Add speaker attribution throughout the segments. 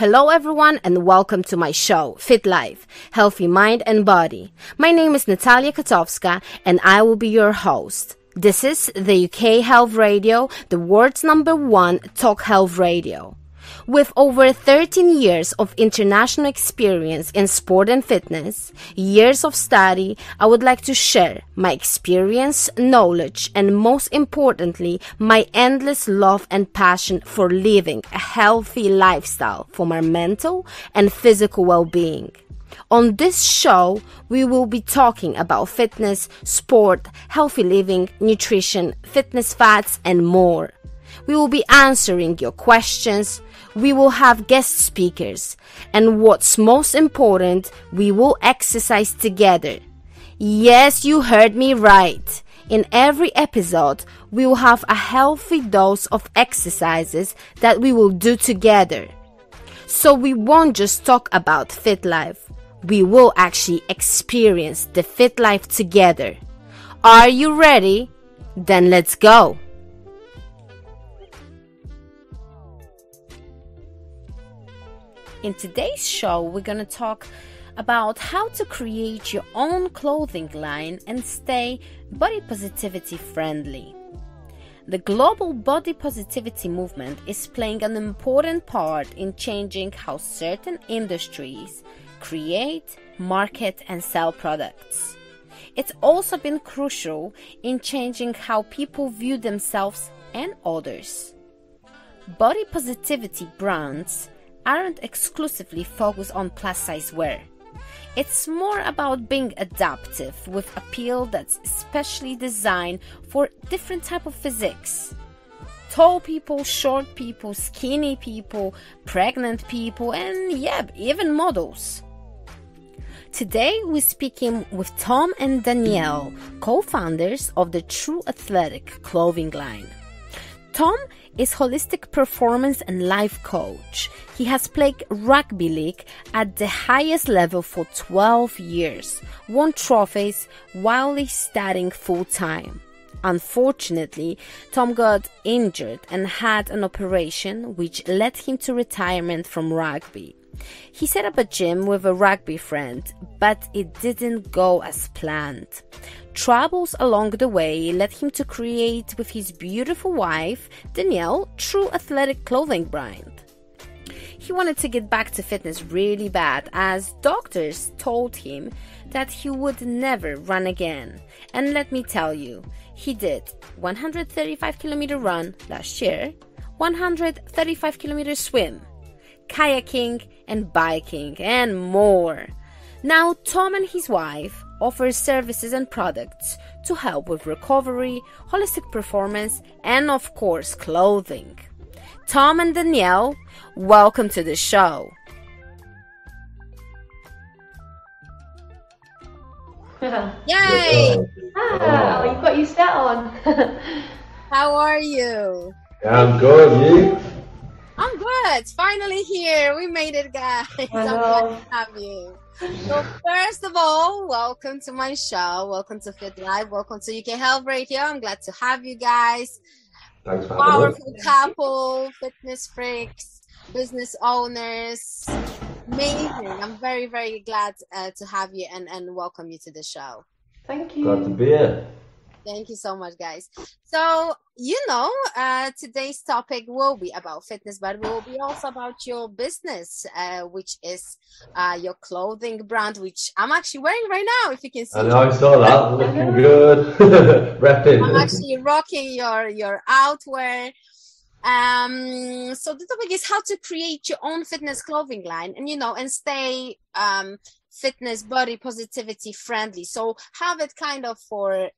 Speaker 1: Hello, everyone, and welcome to my show, Fit Life Healthy Mind and Body. My name is Natalia Kotowska, and I will be your host. This is the UK Health Radio, the world's number one talk health radio. With over 13 years of international experience in sport and fitness, years of study, I would like to share my experience, knowledge, and most importantly, my endless love and passion for living a healthy lifestyle for my mental and physical well-being. On this show, we will be talking about fitness, sport, healthy living, nutrition, fitness fads, and more. We will be answering your questions. We will have guest speakers. And what's most important, we will exercise together. Yes, you heard me right. In every episode, we will have a healthy dose of exercises that we will do together. So we won't just talk about fit life. We will actually experience the fit life together. Are you ready? Then let's go. In today's show, we're going to talk about how to create your own clothing line and stay body positivity friendly. The global body positivity movement is playing an important part in changing how certain industries create, market, and sell products. It's also been crucial in changing how people view themselves and others. Body positivity brands aren't exclusively focused on plus size wear. It's more about being adaptive with appeal that's specially designed for different type of physiques. Tall people, short people, skinny people, pregnant people, and yep, even models. Today we're speaking with Tom and Danielle, co-founders of the True Athletic clothing line. Tom is holistic performance and life coach. He has played rugby league at the highest level for 12 years, won trophies while studying full time. Unfortunately, Tom got injured and had an operation which led him to retirement from rugby. He set up a gym with a rugby friend, but it didn't go as planned. Troubles along the way led him to create with his beautiful wife, Danielle, True Athletic clothing brand. He wanted to get back to fitness really bad as doctors told him that he would never run again. And let me tell you, he did 135 kilometer run last year, 135 kilometer swim, kayaking and biking and more. Now Tom and his wife offer services and products to help with recovery, holistic performance, and of course, clothing. Tom and Danielle, welcome to the show. Yay!
Speaker 2: Ah, you've got your set on.
Speaker 1: How are you?
Speaker 3: I'm good, you?
Speaker 1: I'm good. Finally here. We made it, guys. I'm glad to have you. So first of all, welcome to my show. Welcome to Fit Life. Welcome to UK Health Radio. I'm glad to have you guys.
Speaker 3: Thanks for having.
Speaker 1: Powerful couple, fitness freaks, business owners. Amazing. I'm very, very glad uh, to have you and, and welcome you to the show.
Speaker 2: Thank you.
Speaker 3: Glad to be here.
Speaker 1: Thank you so much, guys. So, you know, uh, today's topic will be about fitness, but it will be also about your business, uh, which is uh, your clothing brand, which I'm actually wearing right now, if you can see.
Speaker 3: I know I saw that. Looking good. Repping.
Speaker 1: I'm actually rocking your your outwear. Um, so the topic is how to create your own fitness clothing line, and you know, and stay um fitness body positivity friendly. So have it kind of for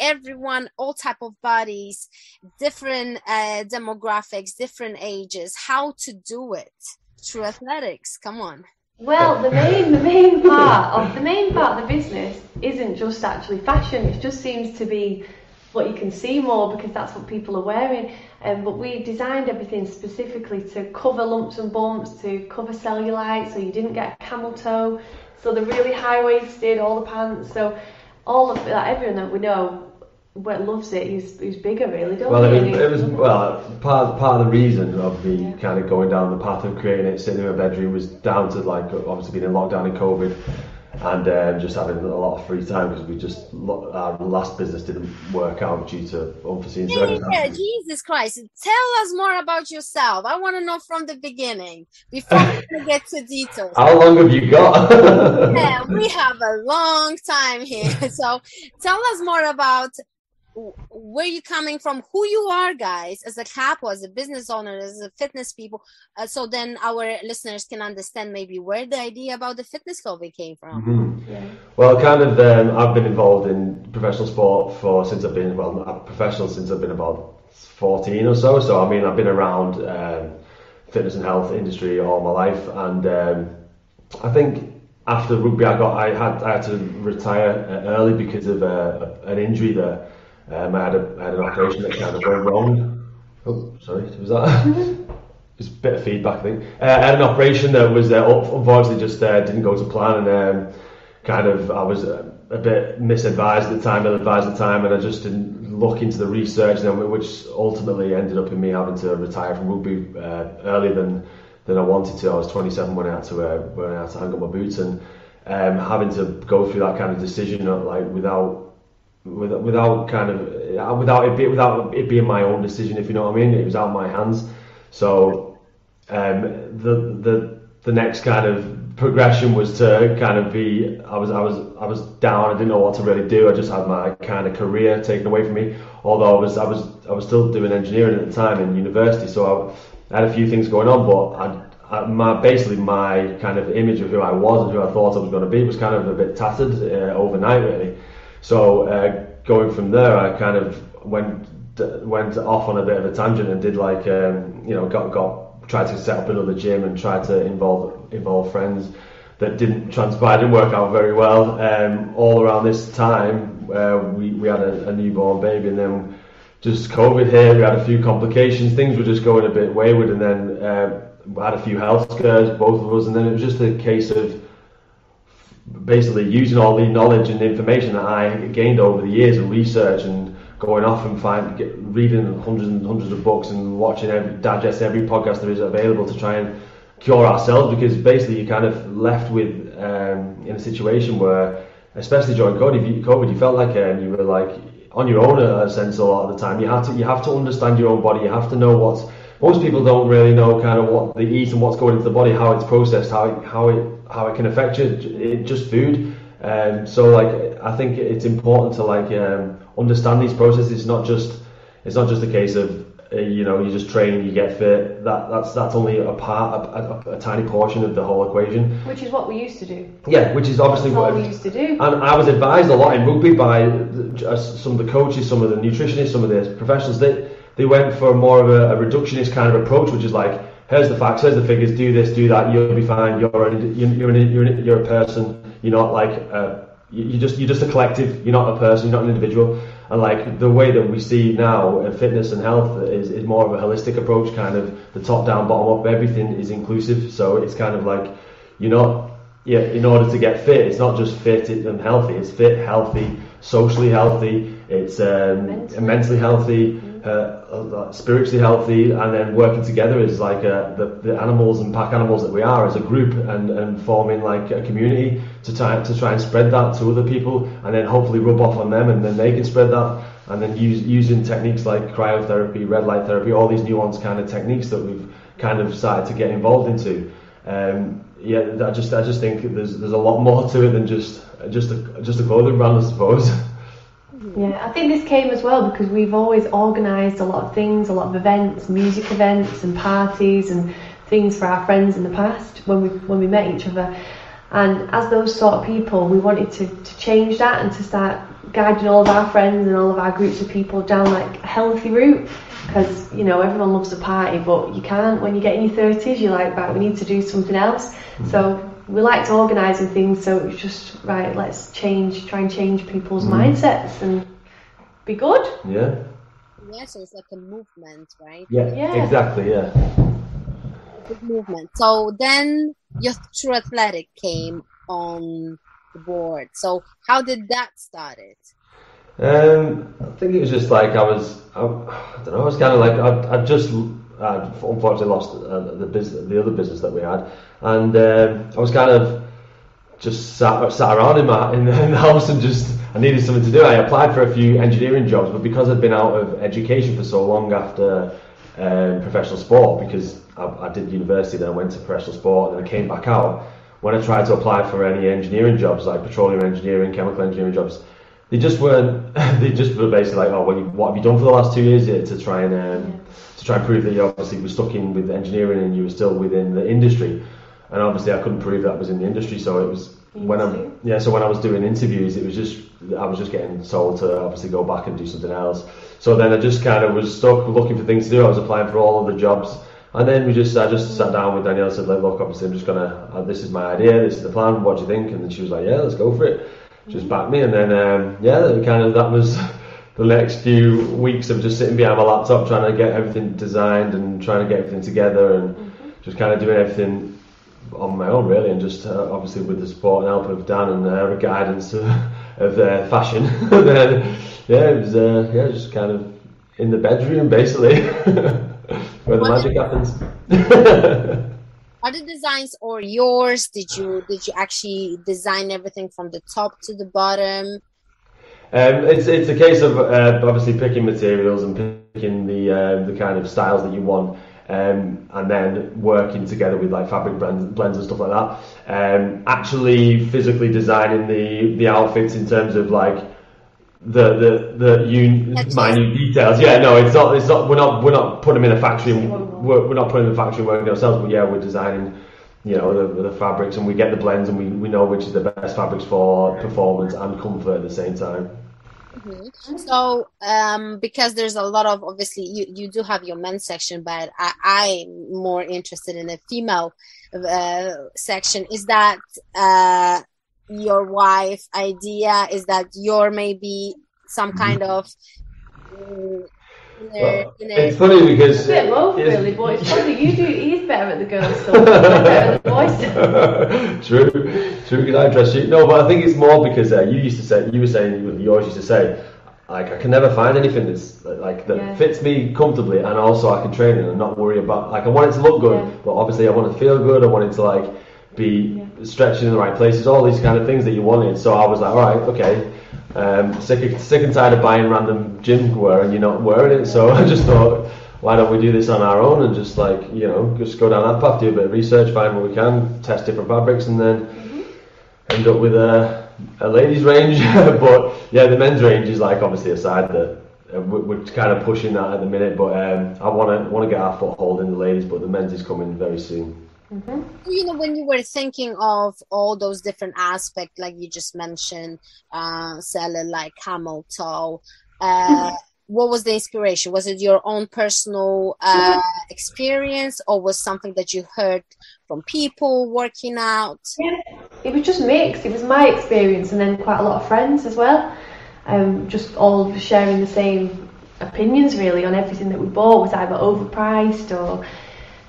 Speaker 1: everyone all type of bodies different uh, demographics different ages how to do it True Athletics come on
Speaker 2: Well, the main the main part of the main part of the business isn't just actually fashion. It just seems to be what you can see more because that's what people are wearing. Um, but we designed everything specifically to cover lumps and bumps, to cover cellulite, so you didn't get camel toe. So the really high waisted, all the pants. So all of that, everyone that we know well, loves it. He's he's bigger, really, don't
Speaker 3: Well,
Speaker 2: he?
Speaker 3: it was, it was well part part of the reason of me
Speaker 2: Yeah.
Speaker 3: kind of going down the path of creating it, sitting in my bedroom, was down to like obviously being in lockdown in COVID, and um, just having a lot of free time because we just our last business didn't work out due to unforeseen
Speaker 1: Yeah, yeah. Jesus Christ. Tell us more about yourself. I want to know from the beginning before we get to details.
Speaker 3: How long have you got?
Speaker 1: Yeah, we have a long time here. So tell us more about w- where you're coming from, who you are, guys, as a couple, as a business owner, as a fitness people. Uh, so then our listeners can understand maybe where the idea about the fitness clothing came from.
Speaker 3: Mhm.
Speaker 2: yeah.
Speaker 3: Well, kind of. Um, I've been involved in professional sport for since I've been well, not professional since I've been about fourteen or so. So I mean, I've been around um, fitness and health industry all my life, and um, I think after rugby, I got I had I had to retire uh, early because of uh, an injury that um, I had a I had an operation that kind of went wrong. Oh, sorry, was that? Just a bit of feedback, I think. Uh, I had an operation that was uh, unfortunately just uh, didn't go to plan, and um, kind of I was uh, a bit misadvised at the time, ill-advised at the time, and I just didn't look into the research, then, which ultimately ended up in me having to retire from rugby uh, earlier than than I wanted to. I was 27 when I had to uh, when I had to hang up my boots, and um, having to go through that kind of decision, like without without, kind of uh, without it be, without it being my own decision, if you know what I mean. It was out of my hands. So um, the the the next kind of progression was to kind of be I was I was I was down. I didn't know what to really do. I just had my kind of career taken away from me. Although I was I was I was still doing engineering at the time in university, so I, had a few things going on. But I, my basically my kind of image of who I was and who I thought I was going to be was kind of a bit tattered uh, overnight, really. So uh, going from there, I kind of went went off on a bit of a tangent and did like um, you know got got tried to set up another gym and tried to involve involve friends that didn't transpire didn't work out very well. Um, all around this time uh, we, we had a, a newborn baby and then just COVID hit we had a few complications things were just going a bit wayward and then uh, had a few health scares both of us and then it was just a case of basically using all the knowledge and information that I gained over the years of research and going off and find get, reading hundreds and hundreds of books and watching every digest every podcast there is available to try and cure ourselves because basically you're kind of left with um, in a situation where especially during COVID you, felt like um, you were like on your own a sense a lot of the time. You have to you have to understand your own body. You have to know what's most people don't really know kind of what they eat and what's going into the body how it's processed how it, how it how it can affect you it, just food um, so like I think it's important to like um, understand these processes. It's not just it's not just a case of uh, you know you just train, you get fit. That that's that's only a part, a, a, a, tiny portion of the whole equation.
Speaker 2: Which is what we used to do.
Speaker 3: Yeah, which is obviously
Speaker 2: That's
Speaker 3: what.
Speaker 2: we used to do.
Speaker 3: And I was advised a lot in rugby by uh, some of the coaches, some of the nutritionists, some of the professionals. They they went for more of a, a reductionist kind of approach, which is like, here's the facts, here's the figures, do this, do that, you'll be fine. You're a, you're you're, an, you're, an, you're a person. You're not like uh, you just you're just a collective. You're not a person. You're not an individual. And like the way that we see now uh, fitness and health is, is more of a holistic approach, kind of the top down, bottom up. Everything is inclusive. So it's kind of like you're not yeah. In order to get fit, it's not just fit and healthy. It's fit, healthy, socially healthy. It's um,
Speaker 2: Mentally.
Speaker 3: mentally healthy. Uh, uh, spiritually healthy, and then working together as like uh, the, the animals and pack animals that we are as a group, and, and forming like a community to try to try and spread that to other people, and then hopefully rub off on them, and then they can spread that, and then use, using techniques like cryotherapy, red light therapy, all these nuanced kind of techniques that we've kind of started to get involved into. Um, yeah, I just I just think there's there's a lot more to it than just just a just a clothing brand, I suppose.
Speaker 2: Yeah, I think this came as well because we've always organised a lot of things, a lot of events, music events and parties and things for our friends in the past when we when we met each other. And as those sort of people, we wanted to, to change that and to start guiding all of our friends and all of our groups of people down like a healthy route. Because you know everyone loves a party, but you can't when you get in your thirties. You're like, right, we need to do something else. So we liked organising things, so it was just right. Let's change, try and change people's mindsets and be good.
Speaker 3: Yeah.
Speaker 1: Yeah, so it's like a movement, right?
Speaker 3: Yeah.
Speaker 2: Yeah.
Speaker 3: Exactly. Yeah.
Speaker 1: Big movement. So then your True Athletic came on the board. So how did that start it?
Speaker 3: Um, I think it was just like I was, I, I don't know, I was kind of like, I, I just, I'd unfortunately lost uh, the business, the other business that we had, and um, I was kind of just sat, sat around in my in the, in the house and just I needed something to do. I applied for a few engineering jobs, but because I'd been out of education for so long after um, professional sport, because I, I did university, then I went to professional sport, and then I came back out. When I tried to apply for any engineering jobs, like petroleum engineering, chemical engineering jobs, they just weren't. They just were basically like, "Oh, well, you, what have you done for the last two years here to try and um, yeah. to try and prove that you obviously were stuck in with engineering and you were still within the industry?" And obviously, I couldn't prove that I was in the industry, so it was when I yeah. So when I was doing interviews, it was just I was just getting told to obviously go back and do something else. So then I just kind of was stuck looking for things to do. I was applying for all of the jobs. And then we just, I just sat down with Danielle and said, like, look, obviously I'm just gonna, uh, this is my idea, this is the plan, what do you think? And then she was like, yeah, let's go for it just backed me. And then, um, yeah, kind of that was the next few weeks of just sitting behind my laptop trying to get everything designed and trying to get everything together and mm-hmm. just kind of doing everything on my own, really. And just uh, obviously with the support and help of Dan and uh, guidance of, of uh, fashion. then, yeah, it was, uh, yeah, just kind of in the bedroom, basically, where the magic happens.
Speaker 1: The designs or yours? Did you did you actually design everything from the top to the bottom?
Speaker 3: Um, it's it's a case of uh, obviously picking materials and picking the uh, the kind of styles that you want, um, and then working together with like fabric blends, blends and stuff like that. Um, actually, physically designing the the outfits in terms of like the the the un, minute details. Yeah, no, it's not. It's not. We're not. We're not putting them in a factory. We're, we're not putting them in a factory working ourselves. But yeah, we're designing. You know the, the fabrics, and we get the blends, and we, we know which is the best fabrics for performance and comfort at the same time.
Speaker 1: Mm-hmm. So, um, because there's a lot of obviously you, you do have your men's section, but I, I'm more interested in the female uh, section. Is that uh, your wife idea? Is that your maybe some mm-hmm. kind of
Speaker 3: mm, well, it's funny because
Speaker 2: a bit both really, but it's funny you do. He's better at the girls stuff. better at the boys
Speaker 3: true, true. Because I dress you. No, but I think it's more because uh, you used to say you were saying you always used to say like I can never find anything that's like that yeah. fits me comfortably, and also I can train in and not worry about like I want it to look good, yeah. but obviously I want it to feel good. I want it to like be yeah. Stretching in the right places, all these kind of things that you wanted. So I was like, all right, okay. Um, sick, of, sick and tired of buying random gym wear and you're not wearing it. So I just thought, why don't we do this on our own and just like you know just go down that path, do a bit of research, find what we can, test different fabrics, and then mm-hmm. end up with a, a ladies range. but yeah, the men's range is like obviously a side that uh, we're kind of pushing that at the minute, but um, I want to want to get our foothold in the ladies, but the men's is coming very soon.
Speaker 1: Mm-hmm. You know, when you were thinking of all those different aspects, like you just mentioned, uh, cellulite camel toe, uh, what was the inspiration? Was it your own personal uh, experience, or was something that you heard from people working out?
Speaker 2: Yeah, it was just mixed. It was my experience, and then quite a lot of friends as well. Um, just all sharing the same opinions really on everything that we bought was either overpriced or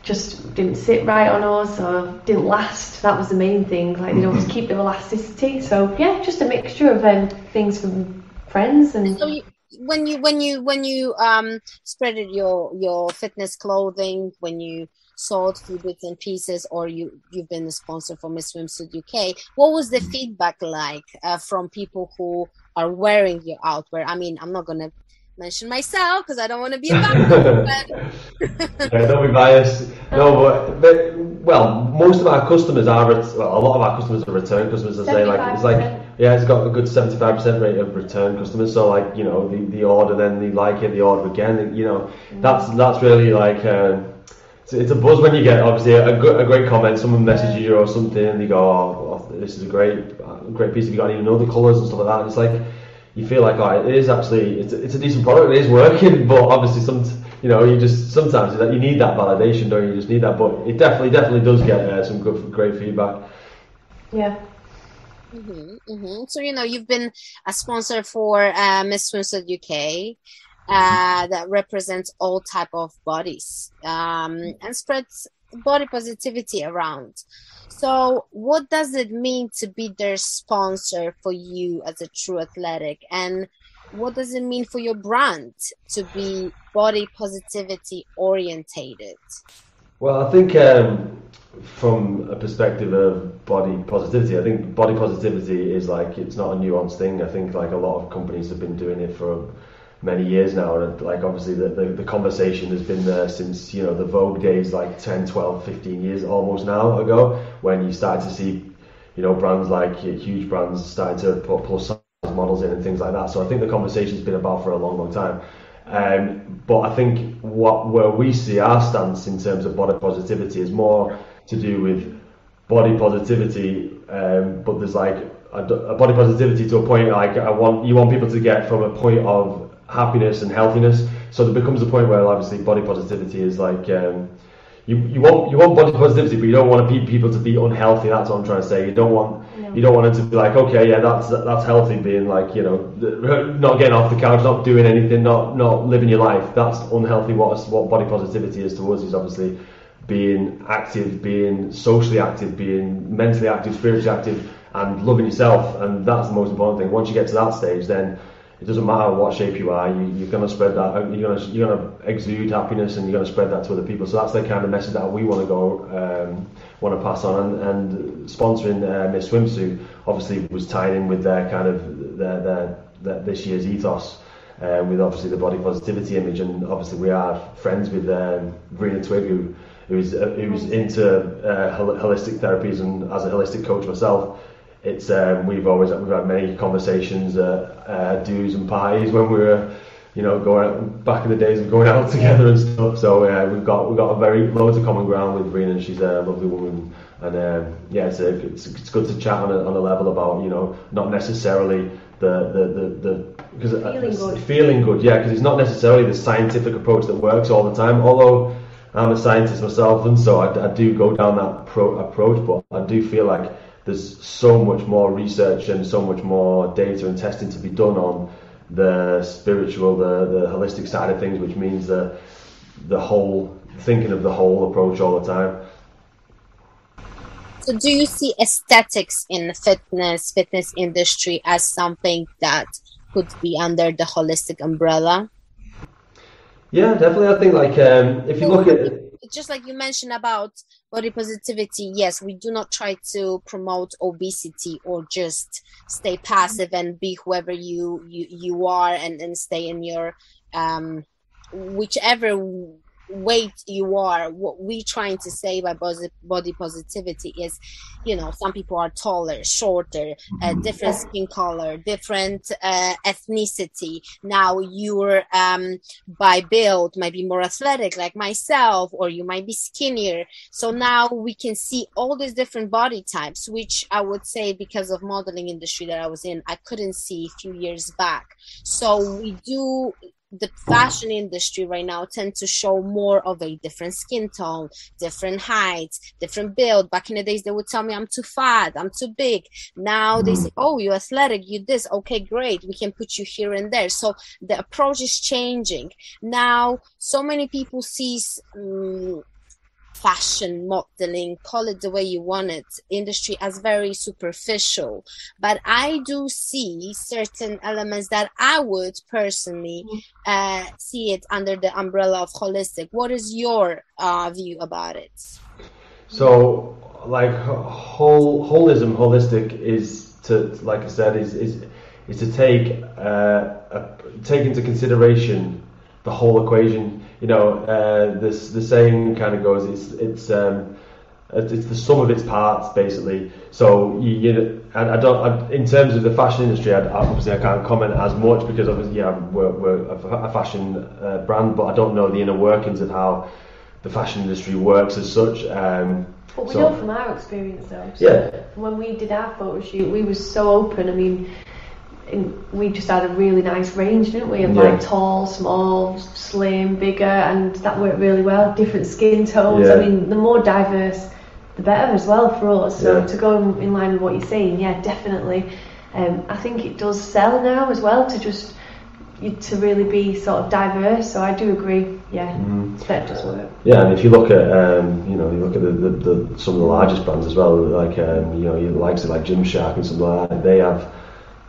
Speaker 2: just didn't sit right on us or didn't last. That was the main thing. Like they don't keep their elasticity. So yeah, just a mixture of um, things from friends and.
Speaker 1: So you, when you when you when you um spreaded your your fitness clothing when you sold few bits and pieces or you you've been a sponsor for Miss Swimsuit UK what was the feedback like uh, from people who are wearing your outwear I mean I'm not gonna mention myself because I don't want to be a
Speaker 3: biased. yeah, don't be biased. No, but, but well, most of our customers are well, a lot of our customers are return customers. I say like it's like yeah, it's got a good seventy five percent rate of return customers. So like you know, the, the order, then they like it, the order again. You know, mm. that's that's really like. Uh, it's, it's a buzz when you get obviously a, good, a great comment. Someone messages you or something, and they go, "Oh, oh this is a great, great piece. Have you got any other colours and stuff like that?" And it's like you feel like, oh, it is actually, it's, it's a decent product, it is working, but obviously some, you know, you just, sometimes that you need that validation, don't you? You just need that, but it definitely, definitely does get uh, some good, great feedback.
Speaker 2: Yeah.
Speaker 1: Mm-hmm, mm-hmm. So, you know, you've been a sponsor for uh, Miss Swimsuit UK. Uh, that represents all type of bodies um, and spreads body positivity around. So, what does it mean to be their sponsor for you as a true athletic? And what does it mean for your brand to be body positivity orientated?
Speaker 3: Well, I think um, from a perspective of body positivity, I think body positivity is like it's not a nuanced thing. I think like a lot of companies have been doing it for many years now and like obviously the, the, the, conversation has been there since you know the Vogue days like 10 12 15 years almost now ago when you started to see you know brands like huge brands starting to put plus size models in and things like that. So I think the conversation's been about for a long long time. Um, but I think what where we see our stance in terms of body positivity is more to do with body positivity um, but there's like a, a body positivity to a point like I want you want people to get from a point of happiness and healthiness. So there becomes a point where obviously body positivity is like um, you, you want you want body positivity, but you don't want people to be unhealthy. That's what I'm trying to say. You don't want no. you don't want it to be like okay, yeah, that's that's healthy, being like you know not getting off the couch, not doing anything, not not living your life. That's unhealthy. What what body positivity is to us is obviously being active, being socially active, being mentally active, spiritually active, and loving yourself. And that's the most important thing. Once you get to that stage, then it doesn't matter what shape you are, you, are going to spread that, you're going to, you're going to exude happiness and you're going to spread that to other people. So that's the kind of message that we want to go, um, want to pass on. And, and sponsoring uh, Miss Swimsuit obviously was tied in with their kind of, their, their, their this year's ethos. Uh, with obviously the body positivity image, and obviously we are friends with um, Verena Twigg, who who's uh, who's into uh, holistic therapies, and as a holistic coach myself, it's um, we've always we've had many conversations at uh, dues and parties when we were you know going out, back in the days of going out together and stuff. So uh, we've got we've got a very loads of common ground with Rena. She's a lovely woman, and um, yeah, it's, a, it's it's good to chat on a, on a level about you know not necessarily the the the, the because
Speaker 2: feeling good.
Speaker 3: Feeling good, yeah, because it's not necessarily the scientific approach that works all the time. Although I'm a scientist myself, and so I, I do go down that pro- approach, but I do feel like there's so much more research and so much more data and testing to be done on the spiritual, the, the holistic side of things, which means that the whole thinking of the whole approach all the time.
Speaker 1: So, do you see aesthetics in the fitness fitness industry as something that could be under the holistic umbrella?
Speaker 3: Yeah, definitely. I think like um, if you look at
Speaker 1: just like you mentioned about body positivity yes we do not try to promote obesity or just stay passive and be whoever you you, you are and, and stay in your um whichever weight you are what we trying to say by body positivity is you know some people are taller shorter uh, different skin color different uh, ethnicity. Now you're um, by build might be more athletic like myself or you might be skinnier. So now we can see all these different body types which i would say because of modeling industry that i was in i couldn't see a few years back. So we do the fashion industry right now tend to show more of a different skin tone, different heights, different build. Back in the days, they would tell me I'm too fat, I'm too big. Now they say, oh, you're athletic, you this. Okay, great. We can put you here and there. So the approach is changing. Now, so many people see um, fashion modeling call it the way you want it industry as very superficial. But i do see certain elements that i would personally uh, see it under the umbrella of holistic. What is your uh, view about it?
Speaker 3: So like whole holism holistic is to like i said is is is to take uh, a, take into consideration the whole equation you know, uh, this the saying kind of goes, it's it's um, it's the sum of its parts basically. So you, you I, I don't I, in terms of the fashion industry, I, obviously I can't comment as much because obviously yeah we're, we're a, fashion uh, brand, but I don't know the inner workings of how the fashion industry works as such. Um,
Speaker 2: but we so, know from our experience though.
Speaker 3: So yeah.
Speaker 2: When we did our photo shoot, we were so open. I mean, we just had a really nice range, didn't we? Of yeah. like tall, small, slim, bigger, and that worked really well. Different skin tones. Yeah. I mean, the more diverse, the better as well for us. So yeah. to go in line with what you're saying, yeah, definitely. Um, I think it does sell now as well to just to really be sort of diverse. So I do agree. Yeah, mm. that does work.
Speaker 3: Yeah, and if you look at um, you know you look at the, the, the, some of the largest brands as well, like um, you know the likes of like Gymshark and something like that, they have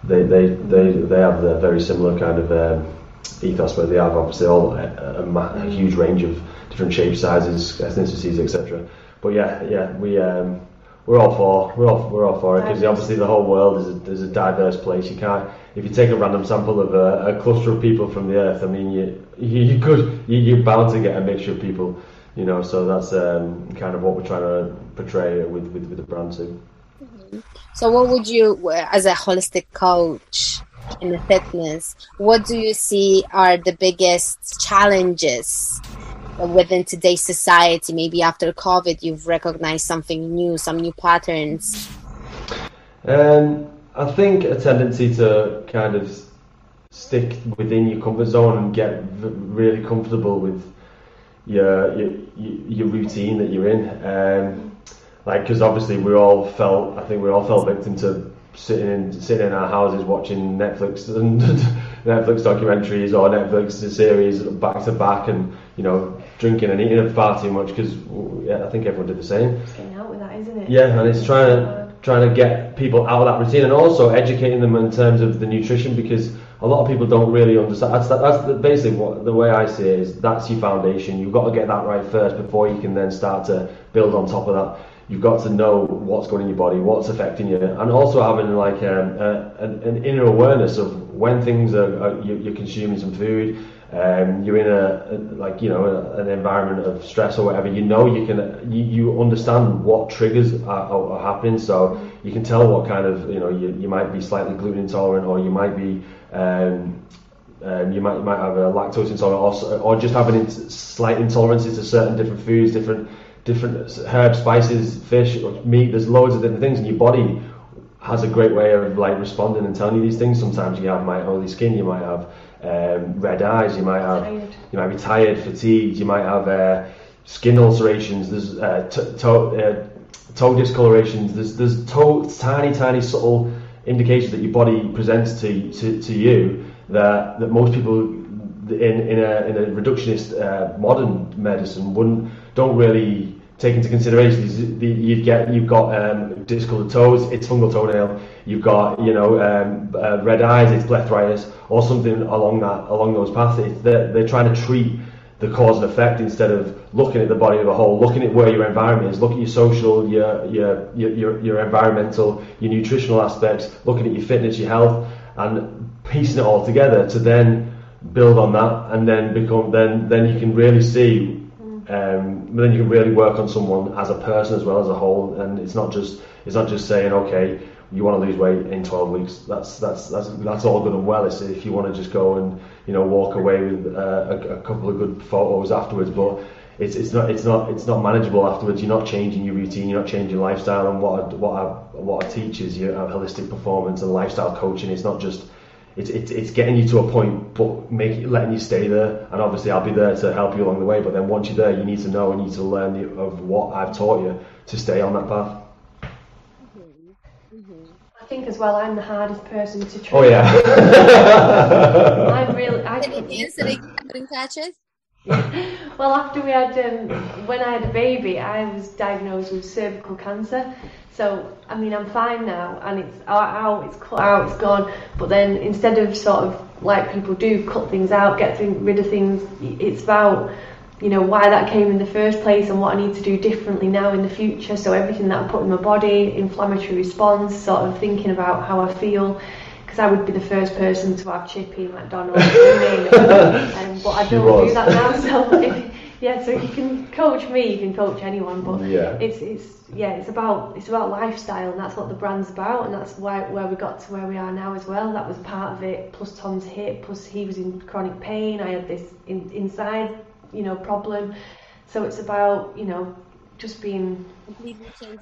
Speaker 3: they they they, they have a very similar kind of um, ethos where they have obviously all a, a, a, huge range of different shapes, sizes, ethnicities, etc. But yeah, yeah, we um, we're all for we're all we're all for it because obviously the whole world is a, is a diverse place. You can't if you take a random sample of a, a cluster of people from the earth. I mean, you you, you could you, you're bound to get a mixture of people. You know, so that's um, kind of what we're trying to portray with with, with the brand too.
Speaker 1: So, what would you, as a holistic coach in the fitness, what do you see are the biggest challenges within today's society? Maybe after COVID, you've recognized something new, some new patterns.
Speaker 3: Um, I think a tendency to kind of stick within your comfort zone and get really comfortable with your your, your routine that you're in. Um, like because obviously we all felt I think we all felt victim to sitting in sitting in our houses watching Netflix and Netflix documentaries or Netflix series back to back and you know drinking and eating far too much because yeah, I think everyone did the same.
Speaker 2: It's getting out with that, isn't it?
Speaker 3: Yeah, and it's trying to trying to get people out of that routine and also educating them in terms of the nutrition because a lot of people don't really understand. That's, that's the, basically what the way I see it is. That's your foundation. You've got to get that right first before you can then start to build on top of that you've got to know what's going in your body, what's affecting you, and also having like um, a, an, an, inner awareness of when things are, are you're consuming some food, um, you're in a, a, like you know an environment of stress or whatever. You know you can you, you understand what triggers are, are, happening, so you can tell what kind of you know you, you might be slightly gluten intolerant or you might be um, um, you might you might have a lactose intolerance or, or just having slight intolerances to certain different foods, different different herbs, spices, fish, meat. There's loads of different things, and your body has a great way of like responding and telling you these things. Sometimes you have might oily skin, you might have um, red eyes, you might have tired. you might be tired, fatigued, you might have uh, skin ulcerations. There's uh, t- toe, uh, toe discolorations. There's there's toe, tiny tiny subtle indications that your body presents to to, to you that that most people in in a in a reductionist uh, modern medicine wouldn't don't really take into consideration you'd get you've got um, discolored toes, it's fungal toenail. You've got you know um, uh, red eyes, it's blepharitis, or something along that along those paths. they're, they're trying to treat the cause and effect instead of looking at the body as a whole, looking at where your environment is, look at your social, your your your, your environmental, your nutritional aspects, looking at your fitness, your health, and piecing it all together to then build on that, and then become then then you can really see um, but then you can really work on someone as a person as well as a whole, and it's not just it's not just saying okay, you want to lose weight in 12 weeks. That's that's that's that's all good and well. It's if you want to just go and you know walk away with uh, a, a couple of good photos afterwards, but it's it's not it's not it's not manageable afterwards. You're not changing your routine. You're not changing your lifestyle. And what I, what I, what I teach is your holistic performance and lifestyle coaching. It's not just it's, it's, it's getting you to a point, but make, letting you stay there. And obviously, I'll be there to help you along the way. But then once you're there, you need to know and you need to learn the, of what I've taught you to stay on that path. Mm-hmm. Mm-hmm.
Speaker 2: I think as well, I'm the hardest person to train.
Speaker 3: Oh yeah.
Speaker 2: I'm really. I
Speaker 1: can
Speaker 2: well, after we had, um, when I had a baby, I was diagnosed with cervical cancer. So, I mean, I'm fine now, and it's out, it's cut out, it's gone. But then, instead of sort of like people do, cut things out, get rid of things, it's about you know why that came in the first place and what I need to do differently now in the future. So everything that I put in my body, inflammatory response, sort of thinking about how I feel. Because I would be the first person to have Chippy, McDonald's, um, but I don't do that now. So yeah, so you can coach me, you can coach anyone, but yeah. it's it's yeah, it's about it's about lifestyle, and that's what the brand's about, and that's why where we got to where we are now as well. That was part of it. Plus Tom's hip, plus he was in chronic pain. I had this in, inside, you know, problem. So it's about you know just being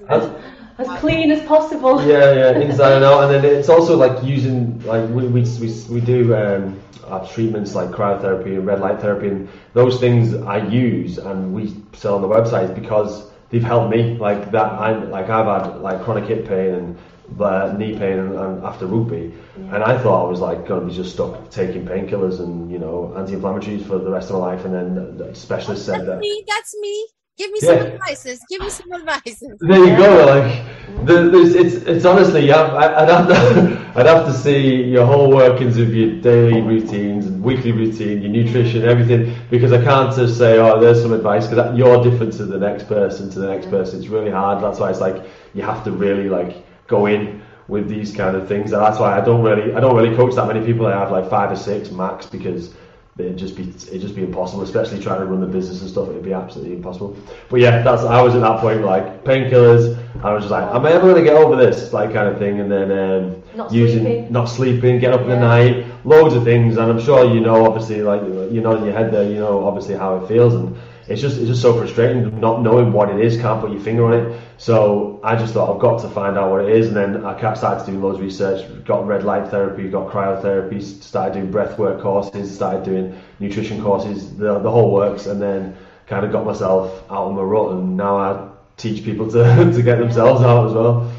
Speaker 2: as, as clean as possible.
Speaker 3: Yeah, yeah, inside and out, and then it's also like using like we we we, we do um, our treatments like cryotherapy and red light therapy, and those things I use and we sell on the website because they've helped me. Like that, I like I've had like chronic hip pain and uh, knee pain and, and after rugby, yeah. and I thought I was like going to be just stuck taking painkillers and you know anti-inflammatories for the rest of my life, and then the specialist
Speaker 1: oh,
Speaker 3: said that.
Speaker 1: Me, that's me. Give me some advices. Give me some advices.
Speaker 3: There you go. Like there's, it's it's honestly, yeah, I, I'd have to I'd have to see your whole workings of your daily routines and weekly routine, your nutrition, everything, because I can't just say, oh, there's some advice, because you're different to the next person, to the next person. It's really hard. That's why it's like you have to really like go in with these kind of things, and that's why I don't really I don't really coach that many people. I have like five or six max because it'd just be it'd just be impossible, especially trying to run the business and stuff. It'd be absolutely impossible. But yeah, that's I was at that point like painkillers. I was just like, am I ever going to get over this like kind of thing? And then um,
Speaker 2: Not
Speaker 3: using
Speaker 2: sleeping.
Speaker 3: not sleeping, get up in the night, loads of things. And I'm sure you know, obviously, like you know in your head there, you know obviously how it feels, and it's just it's just so frustrating not knowing what it is, can't put your finger on it. So I just thought I've got to find out what it is, and then I ca- started doing loads of research. Got red light therapy, got cryotherapy, started doing breathwork courses, started doing nutrition courses, the the whole works, and then kind of got myself out of my rut, and now I teach people to to get themselves out as well.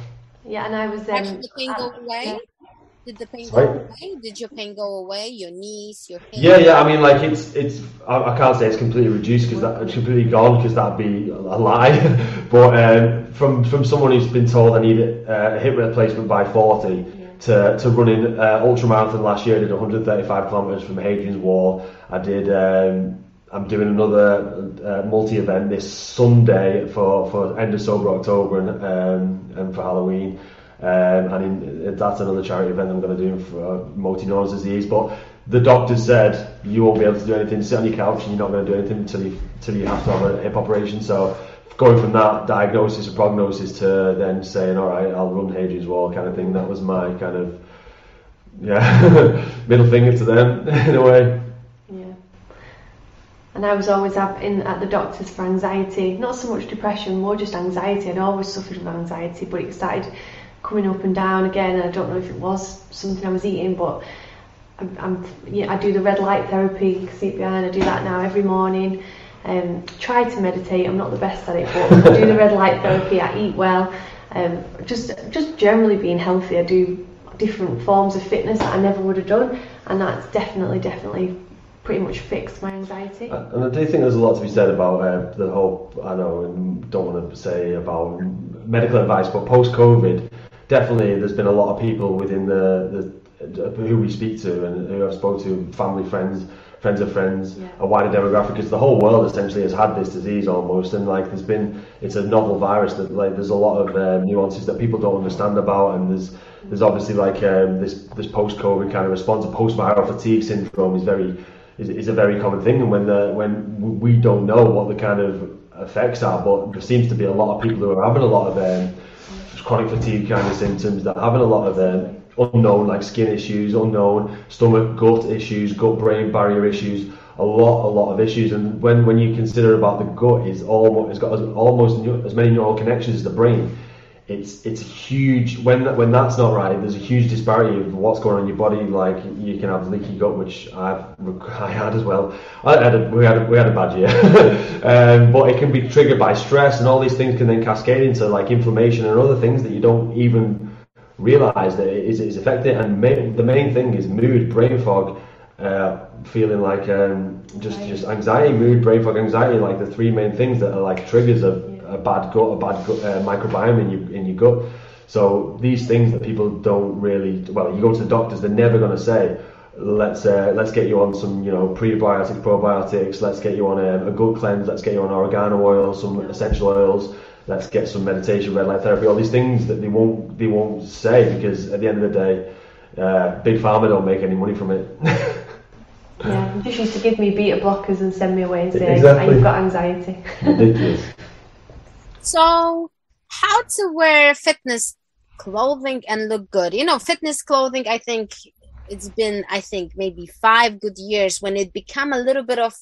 Speaker 2: Yeah, and I was.
Speaker 1: How
Speaker 2: Um,
Speaker 1: did the pain go
Speaker 2: I-
Speaker 1: away? Did the pain
Speaker 3: Sorry?
Speaker 1: go away? Did your pain go away? Your knees, your hands?
Speaker 3: Yeah, yeah. I mean, like it's it's. I, I can't say it's completely reduced because that it's completely gone because that'd be a lie. but um, from from someone who's been told I need a, a hip replacement by forty to to running uh, ultra marathon last year, I did 135 kilometers from Hadrian's Wall. I did. Um, I'm doing another uh, multi event this Sunday for for end of sober October and um, and for Halloween. Um, and in, that's another charity event I'm going to do for uh, motor neurone disease. But the doctor said you won't be able to do anything. Sit on your couch and you're not going to do anything until you until you have to have a hip operation. So going from that diagnosis or prognosis to then saying, all right, I'll run Hadrian's Wall kind of thing. That was my kind of yeah middle finger to them in a way.
Speaker 2: Yeah. And I was always in at the doctors for anxiety, not so much depression, more just anxiety. I'd always suffered with anxiety, but it started coming up and down again. I don't know if it was something I was eating, but I'm, I'm I do the red light therapy, sleep behind. I do that now every morning. Um, try to meditate. I'm not the best at it, but I do the red light therapy. I eat well. Um, just just generally being healthy. I do different forms of fitness that I never would have done, and that's definitely definitely pretty much fixed my anxiety.
Speaker 3: And I do think there's a lot to be said about uh, the whole. I know, and don't want to say about medical advice, but post COVID, definitely there's been a lot of people within the, the who we speak to and who I've spoken to, family, friends, friends of friends,
Speaker 2: Yeah.
Speaker 3: a wider demographic, because the whole world essentially has had this disease almost, and like there's been, it's a novel virus that like there's a lot of um, nuances that people don't understand about, and there's there's obviously like um, this this post COVID kind of response, a post viral fatigue syndrome is very is, is a very common thing, and when the when we don't know what the kind of effects are, but there seems to be a lot of people who are having a lot of um, chronic fatigue kind of symptoms that having a lot of um, unknown like skin issues, unknown stomach gut issues, gut brain barrier issues, a lot a lot of issues. And when when you consider about the gut is almost it's got as, almost as many neural connections as the brain. It's it's huge when that, when that's not right. There's a huge disparity of what's going on in your body. Like you can have leaky gut, which I've I had as well. I had a, we had a, we had a bad year, um, but it can be triggered by stress, and all these things can then cascade into like inflammation and other things that you don't even realize that it is, is affected. And the main thing is mood, brain fog, uh, feeling like um, just just anxiety, mood, brain fog, anxiety, like the three main things that are like triggers of a bad gut, a bad gut, uh, microbiome in your in your gut. So these things that people don't really well, you go to the doctors, they're never going to say. Let's uh, let's get you on some you know prebiotics, probiotics. Let's get you on um, a gut cleanse. Let's get you on oregano oil, some essential oils. Let's get some meditation, red light therapy. All these things that they won't they won't say because at the end of the day, uh, big pharma don't make any money from it.
Speaker 2: Yeah, just used to give me beta blockers and send me away and say,
Speaker 3: Exactly.
Speaker 2: "Ah, you've got anxiety.
Speaker 3: Ridiculous.
Speaker 1: So, how to wear fitness clothing and look good? You know, fitness clothing, I think it's been, I think, maybe five good years when it become a little bit of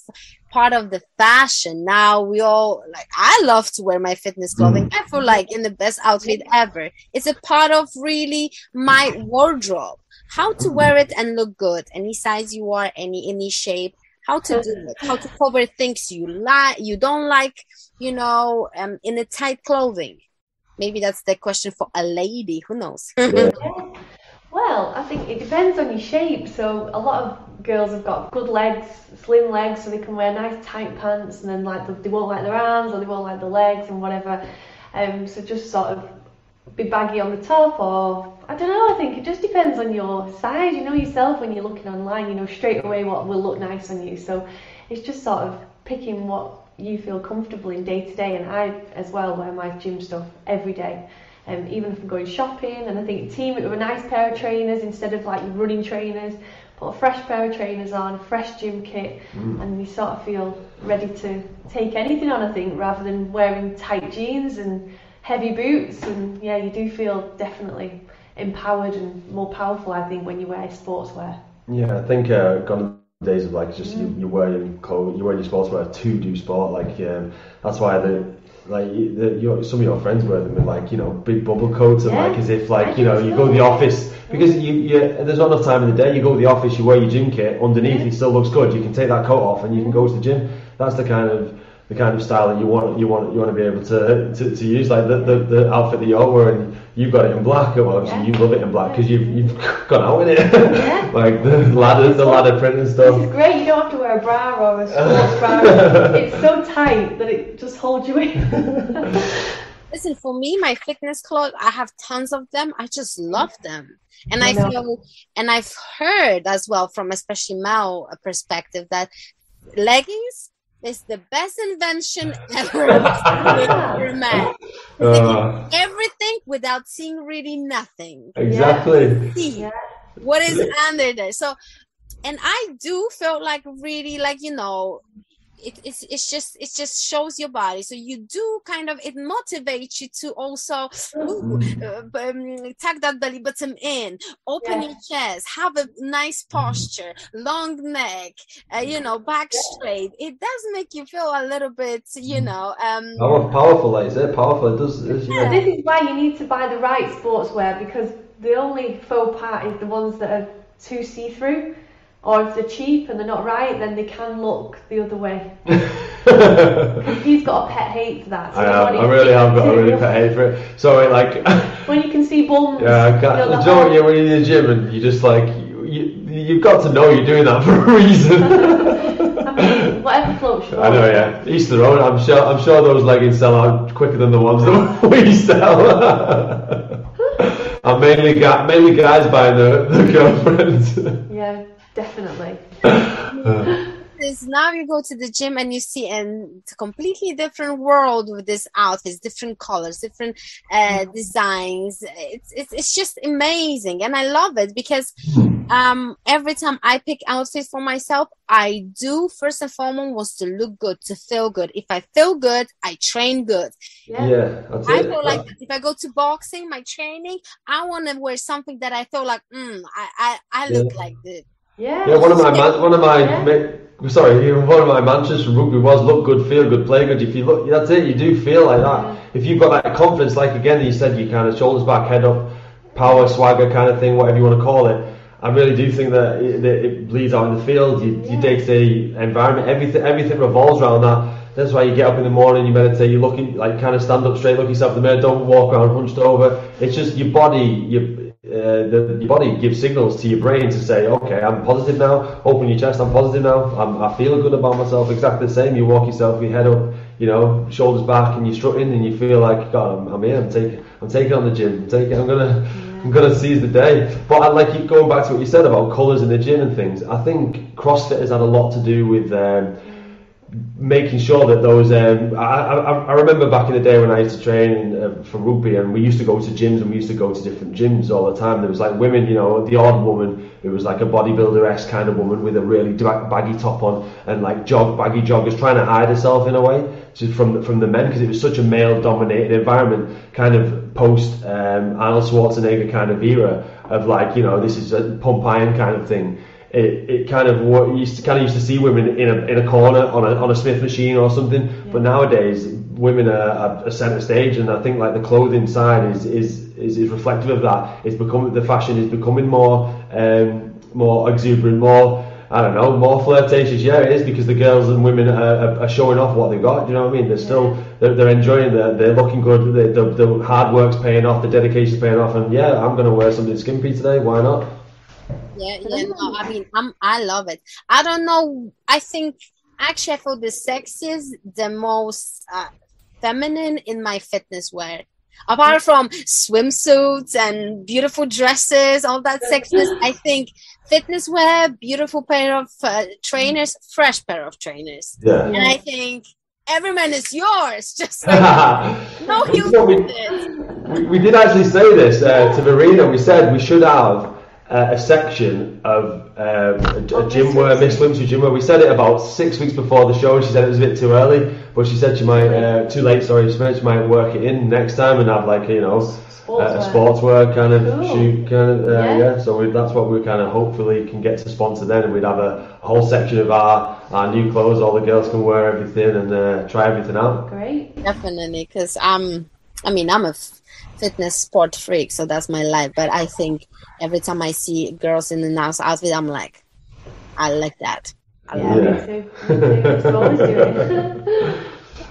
Speaker 1: part of the fashion. Now we all like, I love to wear my fitness mm. clothing. I feel like in the best outfit ever. It's a part of really my wardrobe. How to wear it and look good. Any size you are, any any shape. How to do it. How to cover things you like, you don't like you know, um, in a tight clothing? Maybe that's the question for a lady. Who knows?
Speaker 3: Yeah.
Speaker 2: Well, I think it depends on your shape. So a lot of girls have got good legs, slim legs, so they can wear nice tight pants, and then like they won't like their arms or they won't like their legs and whatever. Um, so just sort of be baggy on the top or I don't know, I think it just depends on your size. You know yourself when you're looking online, you know straight away what will look nice on you. So it's just sort of picking what you feel comfortable in day to day and I as well wear my gym stuff every day. Um, even if I'm going shopping and I think team it with a nice pair of trainers instead of like running trainers put a fresh pair of trainers on, a fresh gym kit, mm. and you sort of feel ready to take anything on, I think, rather than wearing tight jeans and heavy boots. And yeah, you do feel definitely empowered and more powerful, I think, when you wear sportswear.
Speaker 3: Yeah, I think uh, gone days of like just mm. you, you're wearing clothes, you're wearing your sportswear to do sport. Like um, that's why the like the, your, some of your friends wear them in like you know big bubble coats and yeah. like as if like you know you go to the office because you, you there's not enough time in the day. You go to the office, you wear your gym kit underneath, yeah. it still looks good. You can take that coat off and you can go to the gym. That's the kind of the kind of style that you want you want you want to be able to to, to use like the, the, the outfit that you're wearing you've got it in black well obviously yeah. you love it in black because you've you've gone out in it. Yeah. like the ladder the ladder print and stuff.
Speaker 2: This is great you don't have to wear a bra or a sports bra. It's so tight that it just holds you in.
Speaker 1: Listen for me my fitness clothes i have tons of them. I just love them. And I, I feel and I've heard as well from especially male perspective that leggings is the best invention ever man. Uh, everything without seeing really nothing.
Speaker 3: Exactly.
Speaker 1: See what is under there. So and I do feel like really like you know it, it's, it's just it just shows your body. So you do kind of it motivates you to also ooh, uh, um, tuck that belly button in open yeah. your chest have a nice posture long neck uh, you know back straight. It does make you feel a little bit you know um
Speaker 3: oh, powerful like is it powerful. It does
Speaker 2: yeah. this is why you need to buy the right sportswear because the only faux pas is the ones that are too see-through or if they're cheap and they're not right, then they can look the other way. He's got a pet hate for that.
Speaker 3: So I, have, I really have got a really pet hate for it. So like
Speaker 2: when you can see bums.
Speaker 3: Yeah, I can't, you know, you when you're in the gym and you just like you, you have got to know you're doing that for a reason.
Speaker 2: I mean, whatever floats your
Speaker 3: I know, yeah. Each their own. I'm sure. I'm sure those leggings sell out quicker than the ones that we sell. I'm mainly, mainly guys buying the, the girlfriends.
Speaker 2: Yeah definitely.
Speaker 1: is now you go to the gym and you see and a completely different world with this outfits different colors different uh, designs. It's, it's it's just amazing. And i love it because um every time i pick outfits for myself i do first and foremost was to look good to feel good. If i feel good i train good.
Speaker 3: Yeah, yeah
Speaker 1: i feel like if i go to boxing my training i want to wear something that i feel like mm, I, I i look yeah. like this
Speaker 2: yeah.
Speaker 3: Yeah. One of my man, one of my yeah. sorry, one of my mantras from rugby was look good, feel good, play good. If you look, that's it. You do feel like that. Mm-hmm. If you've got that confidence, like again, you said, you kind of shoulders back, head up, power, swagger kind of thing, whatever you want to call it. I really do think that it, that it bleeds out in the field. You, yeah. Your day-to-day environment, everything, everything revolves around that. That's why you get up in the morning, you meditate, you look in, like kind of stand up straight, look yourself in the mirror, don't walk around hunched over. It's just your body, your uh, the, your body gives signals to your brain to say, okay, I'm positive now. Open your chest, I'm positive now. I'm, I feel good about myself. Exactly the same. You walk yourself, your head up, you know, shoulders back, and you're strutting, and you feel like, God, I'm, I'm here. I'm taking, I'm taking on the gym. I'm taking, I'm gonna, yeah. I'm gonna seize the day. But I like going back to what you said about colours in the gym and things. I think CrossFit has had a lot to do with. Um, making sure that those. Um, I, I, I, remember back in the day when I used to train uh, for rugby, and we used to go to gyms, and we used to go to different gyms all the time. There was like women, you know, the odd woman who was like a bodybuilder esque kind of woman with a really baggy top on and like jog baggy joggers, trying to hide herself in a way just from from the men because it was such a male dominated environment, kind of post um, Arnold Schwarzenegger kind of era of like you know this is a pump iron kind of thing it, it kind of what used to kind of used to see women in a in a corner on a on a Smith machine or something. Yeah. But nowadays, women are, are center stage, and I think like the clothing side is is is, is reflective of that. It's becoming the fashion is becoming more um, more exuberant, more. I don't know, more flirtatious. Yeah, it is because the girls and women are, are, showing off what they've got. Do you know what I mean? They're still they're, they're enjoying. They're, they're looking good. The, the, the hard work's paying off. The dedication's paying off. And yeah, I'm going to wear something skimpy today. Why not?
Speaker 1: Yeah, yeah. No, I mean, I'm I love it. I don't know. I think actually I feel the sexiest, the most uh, feminine in my fitness wear. apart from swimsuits and beautiful dresses, all that sexiness, I think fitness wear, beautiful pair of uh, trainers, fresh pair of trainers.
Speaker 3: Yeah.
Speaker 1: And I think every man is yours. Just like, no heels.
Speaker 3: we, we, we did actually say this uh, to Marina. We said we should have uh, a section of um, a, a gym wear, Miss Swimsuit gym wear. We said it about six weeks before the show. She said it was a bit too early, but she said she might uh, too late. Sorry, she said she might work it in next time and have like you know uh, a sportswear kind of
Speaker 2: Cool.
Speaker 3: shoot kind of uh, yeah.
Speaker 2: Yeah.
Speaker 3: So we, that's what we kind of hopefully can get to sponsor then, and we'd have a, a whole section of our our new clothes. All the girls can wear everything and uh, try everything out.
Speaker 2: Great.
Speaker 1: Definitely, because I'm. I mean, I'm a f- fitness sport freak, so that's my life. But I think every time I see girls in a nice outfit, I'm like, I like that. I
Speaker 2: Yeah,
Speaker 1: love
Speaker 3: Yeah.
Speaker 2: me too. Me too. That's was.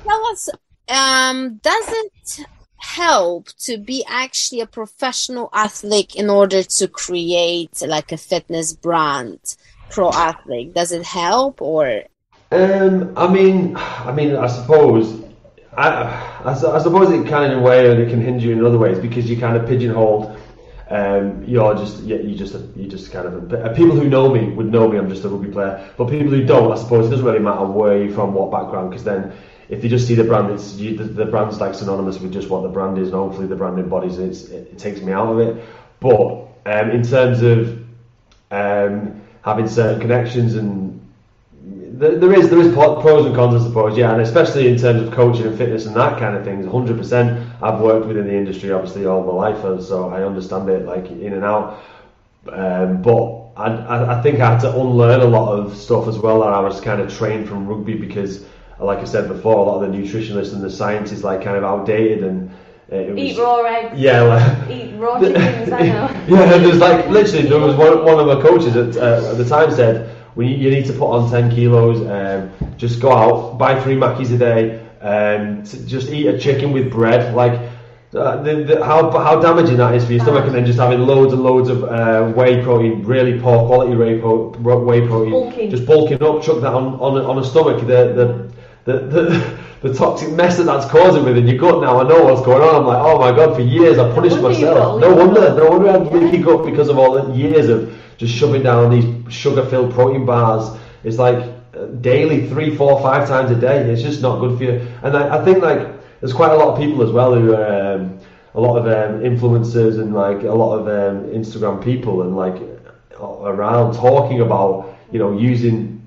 Speaker 1: Tell us, um, does it help to be actually a professional athlete in order to create like a fitness brand, pro athlete? Does it help or?
Speaker 3: Um, I mean, I mean, I suppose, I, I, I suppose it of in a way, and it can hinder you in other ways because you kind of pigeonholed. Um, you're just, yeah, you just, you just kind of. People who know me would know me. I'm just a rugby player, but people who don't, I suppose, it doesn't really matter where you're from, what background, because then. If they just see the brand, it's you, the, the brand's like synonymous with just what the brand is, and hopefully the brand embodies it. It, it takes me out of it. But um, in terms of um, having certain connections and there, there is there is pros and cons, I suppose, yeah, and especially in terms of coaching and fitness and that kind of things. 100%. I've worked within the industry obviously all my life, and so I understand it like in and out. Um, but I, I, think I had to unlearn a lot of stuff as well that I was kind of trained from rugby because, like I said before, a lot of the nutritionists and the science is like kind of outdated and uh, it was,
Speaker 2: Eat raw eggs.
Speaker 3: yeah, like,
Speaker 2: Eat raw chickens. I know.
Speaker 3: yeah, there's like literally there was one, one of my coaches at, uh, at the time said we you need to put on 10 kilos um, just go out buy three mackies a day um, just eat a chicken with bread like uh, the, the, how how damaging that is for your stomach, and then just having loads and loads of uh, whey protein, really poor quality whey, pro, whey protein,
Speaker 2: Bulking.
Speaker 3: just bulking up, chuck that on on, a- on a stomach. The the, the the the toxic mess that that's causing within your gut. Now I know what's going on. I'm like, oh my god, for years I punished
Speaker 2: wonder you've got
Speaker 3: myself. No wonder, no wonder I had leaky gut because of all the years of just shoving down these sugar-filled protein bars. It's like uh, daily, three, four, five times a day. It's just not good for you. And I, I think like there's quite a lot of people as well who are um, a lot of um, influencers and like a lot of um, Instagram people and like around talking about you know using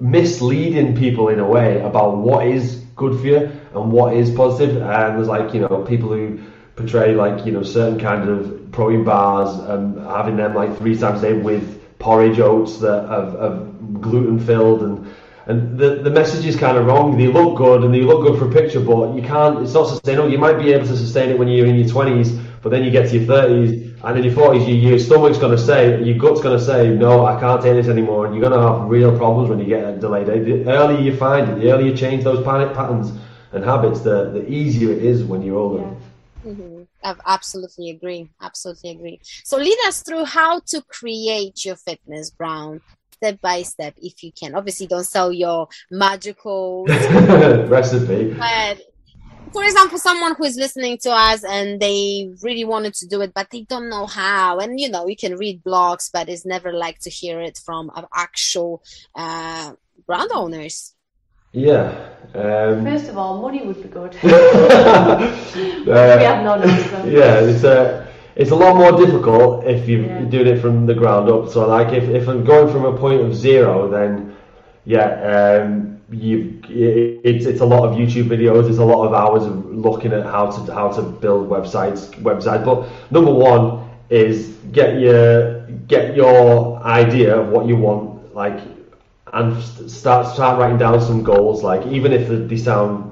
Speaker 3: misleading people in a way about what is good for you and what is positive. And there's like you know people who portray like you know certain kind of protein bars and having them like three times a day with porridge oats that have, have gluten filled and and the, the message is kind of wrong. They look good and they look good for a picture, but you can't. It's not sustainable. You might be able to sustain it when you're in your twenties, but then you get to your thirties and in your forties, your, your stomach's going to say, your gut's going to say, no, I can't take this anymore, and you're going to have real problems when you get a delayed. The earlier you find it, the earlier you change those panic patterns and habits, the the easier it is when you're older.
Speaker 2: Yeah.
Speaker 1: Mhm. I absolutely agree. Absolutely agree. So lead us through how to create your fitness brand step by step, if you can. Obviously, don't sell your magical.
Speaker 3: Recipe.
Speaker 1: but for example, someone who is listening to us and they really wanted to do it, but they don't know how. And you know, you can read blogs, but it's never like to hear it from an actual uh, brand owners.
Speaker 3: Yeah. Um,
Speaker 2: First of all, money would be good.
Speaker 3: uh,
Speaker 2: we have none. So.
Speaker 3: yeah, it's a it's a lot more difficult if you're
Speaker 2: Yeah.
Speaker 3: doing it from the ground up. So like if, if I'm going from a point of zero, then yeah, um, you it, it's it's a lot of YouTube videos. It's a lot of hours of looking at how to how to build websites websites. But number one is get your get your idea of what you want like and start start writing down some goals. Like even if they sound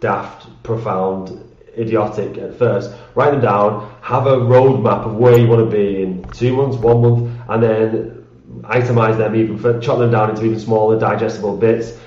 Speaker 3: daft, profound, idiotic at first, write them down. Have a roadmap of where you want to be in two months, one month, and then itemize them even chop them down into even smaller, digestible bits.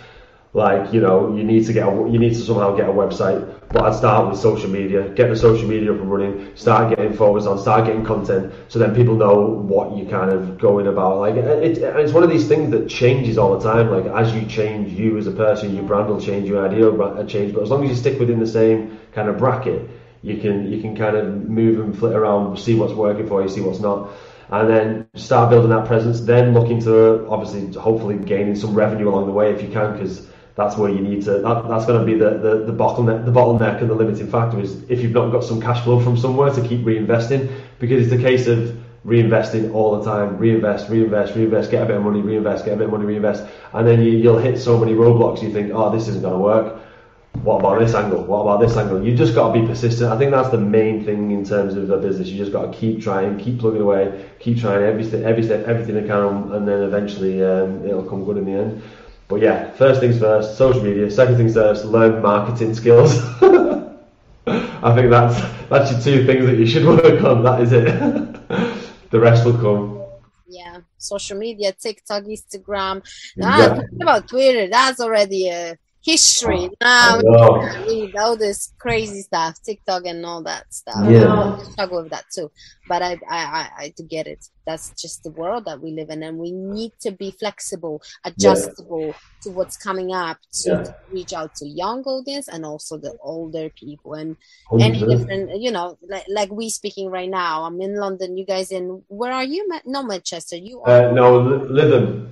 Speaker 3: Like you know, you need to get a, you need to somehow get a website. But I'd start with social media, get the social media up and running, start getting followers on, start getting content, so then people know what you're kind of going about. Like it, it, it's one of these things that changes all the time. Like as you change, you as a person, your brand will change, your idea will change. But as long as you stick within the same kind of bracket, You can you can kind of move and flit around, see what's working for you, see what's not, and then start building that presence. Then look into obviously hopefully gaining some revenue along the way if you can, because that's where you need to. That, that's going to be the, the, the bottleneck, the bottleneck, and the limiting factor is if you've not got some cash flow from somewhere to keep reinvesting, because it's a case of reinvesting all the time, reinvest, reinvest, reinvest, get a bit of money, reinvest, get a bit of money, reinvest, and then you, you'll hit so many roadblocks. You think, oh, this isn't going to work. What about this angle? What about this angle? You just got to be persistent. I think that's the main thing in terms of a business. You just got to keep trying, keep plugging away, keep trying everything, every step, everything you can, and then eventually um, it'll come good in the end. But yeah, first things first, social media. Second things first, learn marketing skills. I think that's that's your two things that you should work on. That is it. the rest will come.
Speaker 1: Yeah, social media, TikTok, Instagram. Ah, about Twitter. That's already a history. Now we read all this crazy stuff, TikTok and all that stuff.
Speaker 3: Yeah.
Speaker 1: I struggle with that too. But I, I, I, I to get it. That's just the world that we live in, and we need to be flexible, adjustable yeah. to what's coming up to, yeah. reach out to young audience and also the older people and 100%. any different. You know, like, like we speaking right now. I'm in London. You guys in? Where are you? No, Manchester. You
Speaker 3: are? Uh, no, Lytham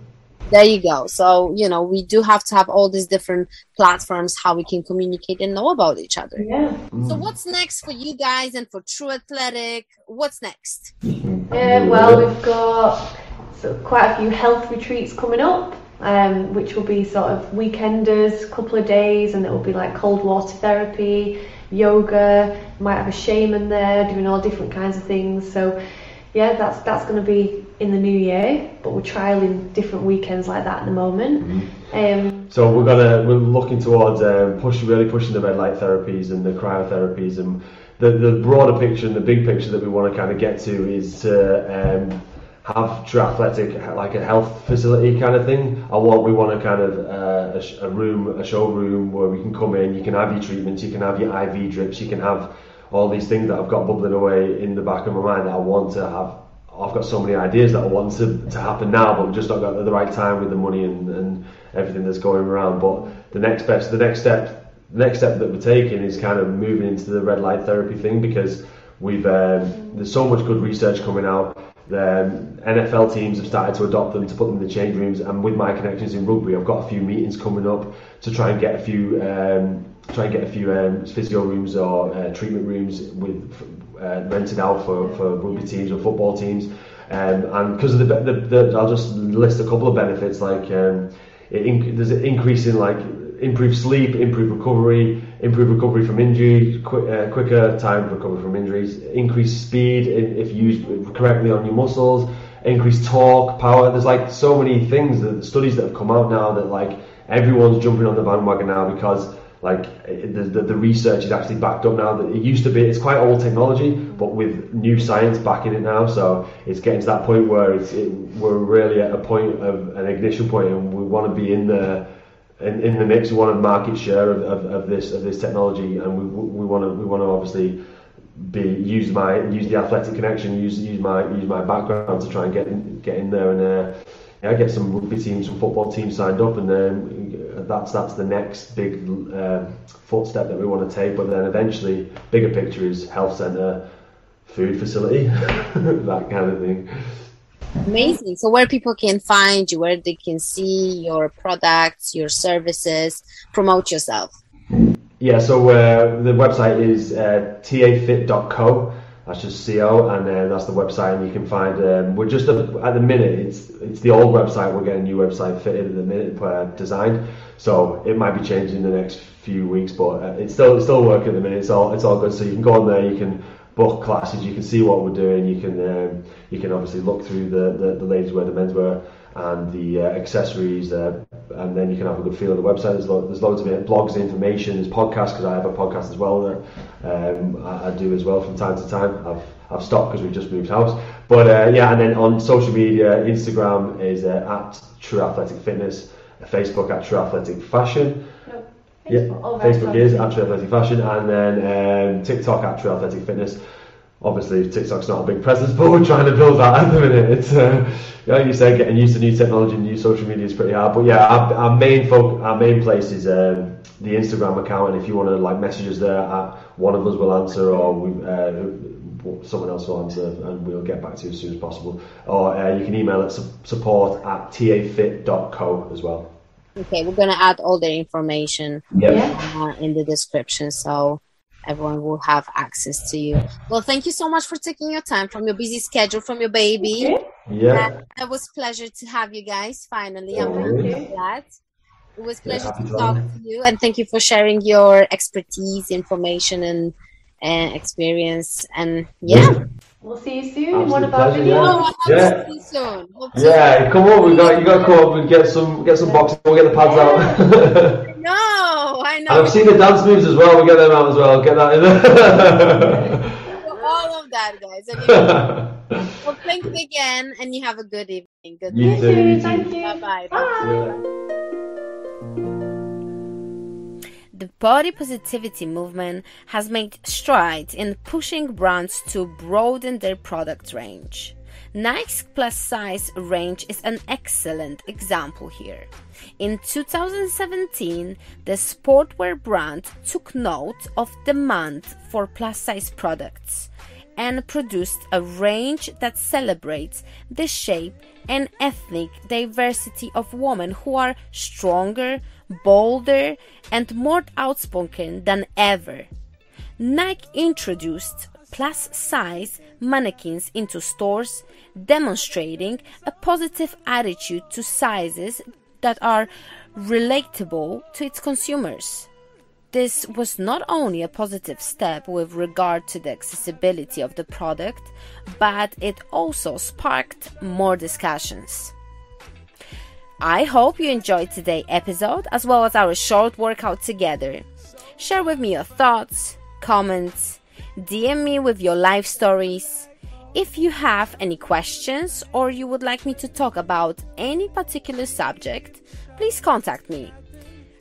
Speaker 1: there you go. So you know we do have to have all these different platforms how we can communicate and know about each other.
Speaker 2: Yeah.
Speaker 1: So what's next for you guys and for true athletic? What's next?
Speaker 2: Yeah well we've got so quite a few health retreats coming up um, which will be sort of weekenders couple of days and it will be like cold water therapy yoga might have a shaman there doing all different kinds of things. So yeah, that's that's going to be in the new year, but we're trialing different weekends like that at the moment. Mm-hmm. Um,
Speaker 3: so we're gonna we're looking towards um, push really pushing the red light therapies and the cryotherapies and the the broader picture and the big picture that we want to kind of get to is to um, have true athletic like a health facility kind of thing. I want we want to kind of uh, a, a room a showroom where we can come in. You can have your treatments, you can have your IV drips, you can have all these things that I've got bubbling away in the back of my mind that I want to have. I've got so many ideas that I want to, to happen now, but we've just not got the right time with the money and, and everything that's going around. But the next best, the next step, the next step that we're taking is kind of moving into the red light therapy thing because we've um, there's so much good research coming out. The um, NFL teams have started to adopt them to put them in the change rooms, and with my connections in rugby, I've got a few meetings coming up to try and get a few um, try and get a few um, physio rooms or uh, treatment rooms with uh, rented out for, for rugby teams or football teams. Um, and because of the, the, the, I'll just list a couple of benefits like um, it there's an increase in like improved sleep, improved recovery, improved recovery from injury, uh, quicker time for recovery from injuries, increased speed if used correctly on your muscles, increased torque, power. There's like so many things that studies that have come out now that like everyone's jumping on the bandwagon now because like the, the, the, research is actually backed up now. That it used to be it's quite old technology but with new science backing it now. So it's getting to that point where it's it, we're really at a point of an ignition point and we want to be in the in, in the mix. We want market share of, of, of this of this technology and we, we want to we want to obviously be use my use the athletic connection use use my use my background to try and get in, get in there and uh, yeah, get some rugby teams, some football teams signed up, and then that's that's the next big uh, footstep that we want to take. But then eventually, bigger picture is health centre, food facility, that kind of thing.
Speaker 1: Amazing. So where people can find you, where they can see your products, your services, promote yourself.
Speaker 3: Yeah. So uh, the website is uh, tafit.co that's just CO, and then that's the website, and you can find. Um, we're just a, at the minute, it's it's the old website. We're getting a new website fitted at the minute, uh, designed. So it might be changing in the next few weeks, but uh, it's still it's still working at the minute. It's all it's all good. So you can go on there, you can book classes, you can see what we're doing, you can um, you can obviously look through the the, the ladies wear, the men's wear, and the uh, accessories, uh, and then you can have a good feel of the website. There's, lo- there's loads of it, blogs, information, there's podcasts because I have a podcast as well that um, I, I, do as well from time to time. I've I've stopped because we've just moved house, but uh, yeah. And then on social media, Instagram is uh, at True Athletic Fitness, Facebook at True Athletic Fashion.
Speaker 2: Facebook,
Speaker 3: yeah, Facebook is at True Athletic Fashion, and then um, TikTok at True Athletic Fitness obviously TikTok's not a big presence, but we're trying to build that at the minute. It's uh, like you said, getting used to new technology and new social media is pretty hard. But yeah, our, our main folk, our main place is um, the Instagram account, and if you want to like message us there, uh, one of us will answer, or we, uh, someone else will answer, and we'll get back to you as soon as possible. Or uh, you can email at support at tafit.co as well.
Speaker 1: Okay, we're gonna add all the information
Speaker 3: yep.
Speaker 1: uh, in the description, so everyone will have access to you. Well, thank you so much for taking your time from your busy schedule, from your baby.
Speaker 3: Yeah,
Speaker 1: it was pleasure to have you guys. Finally, I'm really glad. It was pleasure yeah, to talk to you, and thank you for sharing your expertise, information, and uh, experience. And yeah.
Speaker 2: We'll see you soon in one of our videos.
Speaker 1: Oh, yeah. See you soon.
Speaker 3: yeah, come on, we got you got to come up and get some get some boxes. We'll get the pads
Speaker 1: out. no, I know.
Speaker 3: And I've seen the dance moves as well. We'll get them out as well. Get that in
Speaker 1: there. All of that, guys. well, thanks again, and you have a good evening. Good
Speaker 3: you
Speaker 1: night.
Speaker 3: Too,
Speaker 2: Thank you.
Speaker 1: Bye-bye.
Speaker 2: Bye.
Speaker 1: The body positivity movement has made strides in pushing brands to broaden their product range. Nike's plus size range is an excellent example here. In 2017, the sportwear brand took note of demand for plus size products and produced a range that celebrates the shape and ethnic diversity of women who are stronger, bolder, and more outspoken than ever. Nike introduced plus size mannequins into stores, demonstrating a positive attitude to sizes that are relatable to its consumers. This was not only a positive step with regard to the accessibility of the product, but it also sparked more discussions. I hope you enjoyed today's episode as well as our short workout together. Share with me your thoughts, comments, DM me with your life stories. If you have any questions or you would like me to talk about any particular subject, please contact me.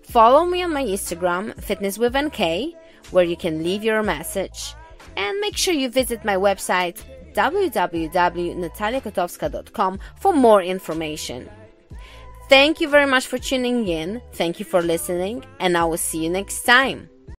Speaker 1: Follow me on my Instagram, Fitness with NK, where you can leave your message. And make sure you visit my website, www.nataliakotowska.com, for more information. Thank you very much for tuning in. Thank you for listening, and I will see you next time.